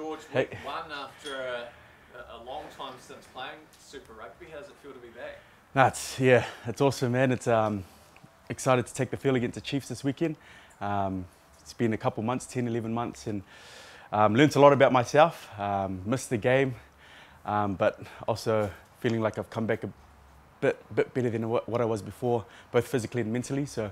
George, Hey. one after a, a long time since playing Super Rugby. How does it feel to be back? That's yeah, it's awesome, man. It's um, excited to take the field against the Chiefs this weekend. Um, it's been a couple months, 10, 11 months, and um, learned a lot about myself. Um, missed the game, um, but also feeling like I've come back a bit, bit better than what, what I was before, both physically and mentally. So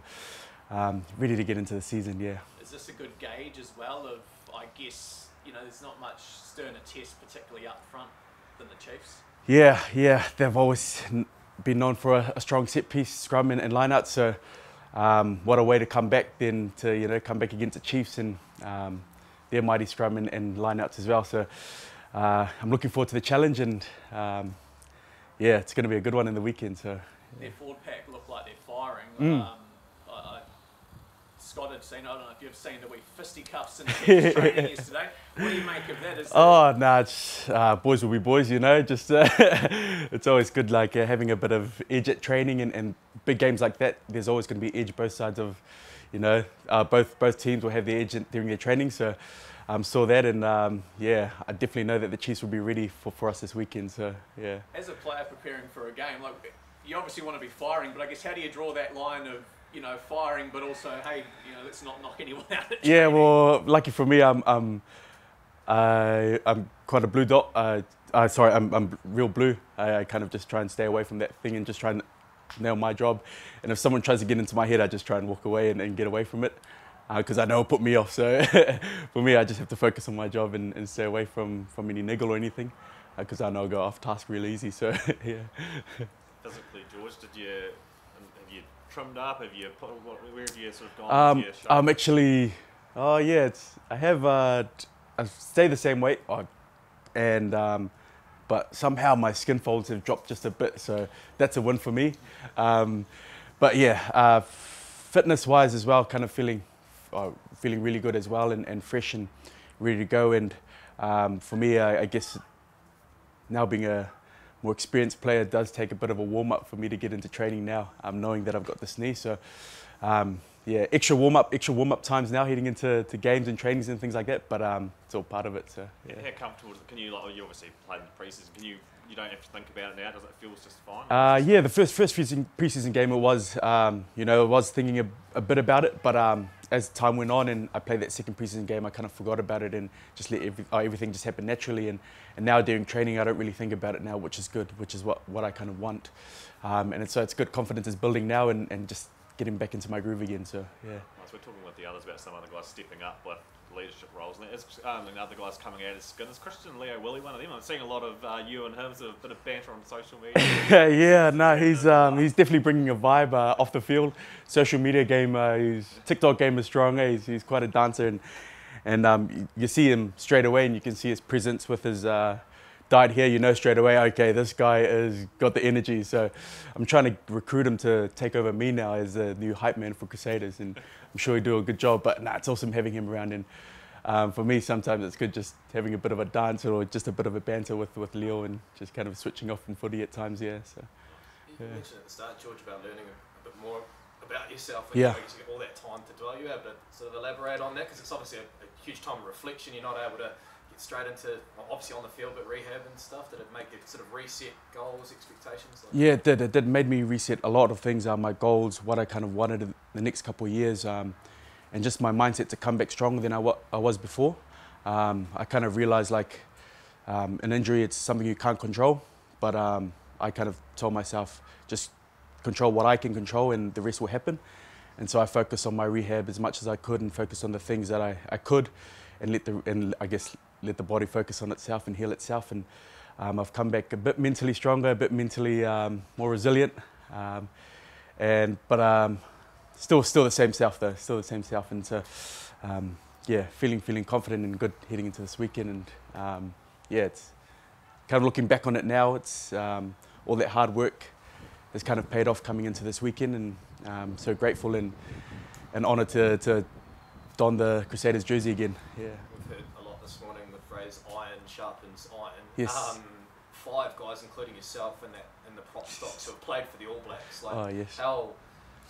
um, ready to get into the season. Yeah. Is this a good gauge as well of, I guess, you know, there's not much sterner test, particularly up front, than the Chiefs? Yeah, yeah, they've always been known for a, a strong set piece scrum and, and line out. So, um, what a way to come back then to you know come back against the Chiefs and um, their mighty scrum and, and line outs as well. So, uh, I'm looking forward to the challenge and um, yeah, it's going to be a good one in the weekend. So, Their forward pack look like they're firing. Mm. Scott had seen, I don't know if you've seen the wee fisticuffs in training yesterday. What do you make of that? Is oh no, it's, uh, boys will be boys, you know. Just uh, it's always good like uh, having a bit of edge at training and, and big games like that. There's always going to be edge both sides of, you know, uh, both both teams will have the edge in- during their training. So. Um, saw that and um, yeah, I definitely know that the Chiefs will be ready for, for us this weekend. So yeah, as a player preparing for a game, like you obviously want to be firing, but I guess how do you draw that line of you know firing, but also hey, you know, let's not knock anyone out. At yeah. Well, lucky for me, I'm I'm I, I'm quite a blue dot. Uh, uh, sorry, I'm, I'm real blue. I, I kind of just try and stay away from that thing and just try and nail my job. And if someone tries to get into my head, I just try and walk away and, and get away from it because I know it'll put me off. So for me, I just have to focus on my job and, and stay away from, from any niggle or anything because I know I'll go off task real easy. So yeah. Physically, George, did you trimmed up? Have you put, what, where have you sort of gone? Um? I'm actually, oh yeah, it's, I have, uh, I stay the same weight, and um, but somehow my skin folds have dropped just a bit, so that's a win for me. Um, but yeah, uh, fitness-wise as well, kind of feeling, uh, feeling really good as well, and, and fresh and ready to go. And um, for me, I, I guess now being a more experienced player does take a bit of a warm up for me to get into training now, um, knowing that I've got this knee. So, um, yeah, extra warm up, extra warm up times now heading into to games and trainings and things like that. But um, it's all part of it. So, yeah. How comfortable is it? Can you, like, you obviously played in the preseason, can you, you don't have to think about it now, does it feel just fine? Uh, yeah, the first first preseason, preseason game it was, um, you know, I was thinking a, a bit about it, but um, as time went on and I played that second preseason game, I kind of forgot about it and just let every, oh, everything just happen naturally. And, and now during training, I don't really think about it now, which is good, which is what, what I kind of want. Um, and it's, so it's good confidence is building now and, and just getting back into my groove again. So yeah. As we're talking with the others about some other guys stepping up with leadership roles, and um, and other guys coming out as skin. Is Christian Lio-Willie one of them? I'm seeing a lot of uh, you and him, so a bit of banter on social media. yeah, no, he's um, he's definitely bringing a vibe uh, off the field. Social media game, uh, his TikTok game is strong. eh? He's, he's quite a dancer, and and um, you- you see him straight away, and you can see his presence with his uh, dyed here, You know straight away, okay, this guy has got the energy. So I'm trying to recruit him to take over me now as the new hype man for Crusaders, and I'm sure he'll do a good job. But nah, it's awesome having him around, and um, for me, sometimes it's good just having a bit of a dance or just a bit of a banter with, with Lio and just kind of switching off from footy at times, yeah. So. yeah. You mentioned at the start, George, about learning a, bit more about yourself. and Yeah. And you get all that time to dwell. You able to sort of elaborate on that because it's obviously a, a huge time of reflection. You're not able to straight into obviously on the field, but rehab and stuff. Did it make you sort of reset goals, expectations? Like Yeah, it did. It did made me reset a lot of things. Uh, my goals, what I kind of wanted in the next couple of years, um, and just my mindset to come back stronger than I, I was before. Um, I kind of realized like um, an injury, it's something you can't control, but um, I kind of told myself just control what I can control, and the rest will happen. And so I focused on my rehab as much as I could, and focused on the things that I, I could, and let the and I guess let the body focus on itself and heal itself. And um, I've come back a bit mentally stronger, a bit mentally um, more resilient, um, and but um, still still the same self though, still the same self. And so um, yeah, feeling feeling confident and good heading into this weekend. And yeah, it's kind of looking back on it now. It's all that hard work has kind of paid off coming into this weekend, and um, so grateful and and honoured to, to don the Crusaders jersey again. Yeah. We've heard a lot this morning the phrase "iron sharpens iron." Yes. Um, five guys, including yourself, and that in the prop stocks who have played for the All Blacks. Like, Oh yes. how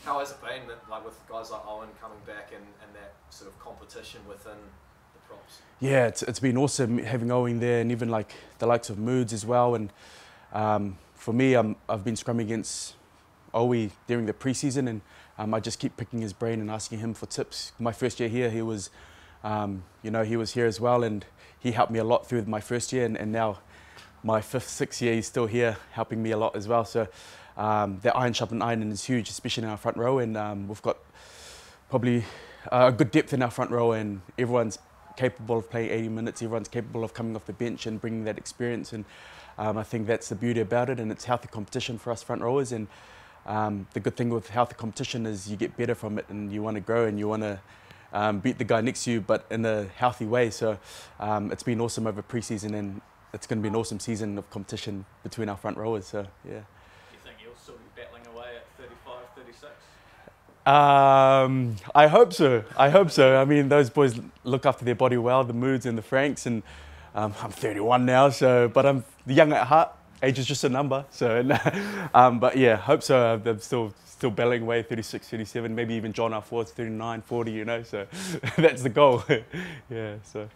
how has it been that, like with guys like Owen coming back and, and that sort of competition within the props. Yeah, it's, it's been awesome having Owen there and even like the likes of Moods as well. And um, for me, i have been scrumming against Owie during the preseason and um, I just keep picking his brain and asking him for tips. My first year here, he was, um, you know, he was here as well and he helped me a lot through my first year and, and now my fifth, sixth year, he's still here helping me a lot as well. So um, the iron sharpened iron is huge, especially in our front row and um, we've got probably a good depth in our front row and everyone's capable of playing 80 minutes, everyone's capable of coming off the bench and bringing that experience and um, I think that's the beauty about it and it's healthy competition for us front rowers and um, the good thing with healthy competition is you get better from it and you want to grow and you want to um, beat the guy next to you but in a healthy way so um, it's been awesome over preseason and it's going to be an awesome season of competition between our front rowers so yeah. Do you think you'll still be battling away at 35, 36? Um, I hope so. I hope so. I mean, those boys look after their body well, the moods and the Franks, and um, I'm 31 now, so but I'm young at heart. Age is just a number. So, um, but yeah, hope so. I'm still still belling away 36, 37, maybe even John R. forwards 39, 40. You know, so that's the goal. yeah. So.